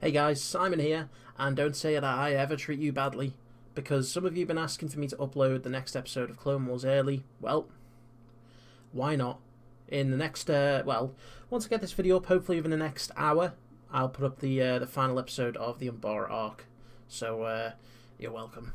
Hey guys, Simon here, and don't say that I ever treat you badly, because some of you have been asking for me to upload the next episode of Clone Wars early. Well, why not? In the next, uh, well, once I get this video up, hopefully within the next hour, I'll put up the uh, the final episode of the Umbara arc. So, uh, you're welcome.